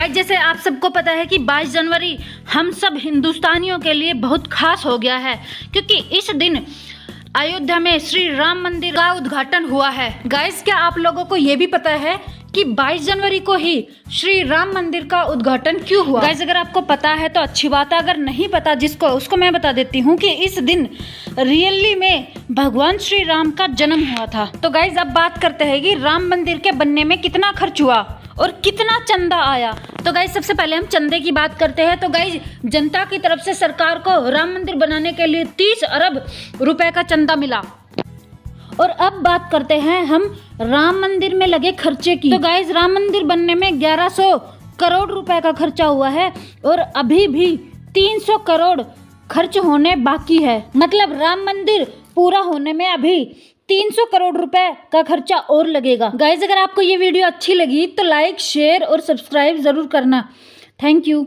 जैसे आप सबको पता है कि 22 जनवरी हम सब हिंदुस्तानियों के लिए बहुत खास हो गया है, क्योंकि इस दिन अयोध्या में श्री राम मंदिर का उद्घाटन हुआ है। गाइस क्या आप लोगों को ये भी पता है कि 22 जनवरी को ही श्री राम मंदिर का उद्घाटन क्यों हुआ? गाइस अगर आपको पता है तो अच्छी बात है, अगर नहीं पता जिसको, उसको मैं बता देती हूँ कि इस दिन रियली में भगवान श्री राम का जन्म हुआ था। तो गाइज़ अब बात करते हैं कि राम मंदिर के बनने में कितना खर्च हुआ। और कितना चंदा आया। तो गाइज़ सबसे पहले हम चंदे की बात करते हैं। तो गाइज़ जनता की तरफ़ से सरकार को राम मंदिर बनाने के लिए तीस अरब रुपए का चंदा मिला। और अब बात करते हैं हम राम मंदिर में लगे खर्चे की। तो गाइज़ राम मंदिर बनने में 1100 करोड़ रुपए का खर्चा हुआ है और अभी भी 300 करोड़ खर्च होने बाकी है। मतलब राम मंदिर पूरा होने में अभी 300 करोड़ रुपए का खर्चा और लगेगा। गाइज़ अगर आपको ये वीडियो अच्छी लगी तो लाइक शेयर और सब्सक्राइब ज़रूर करना। Thank you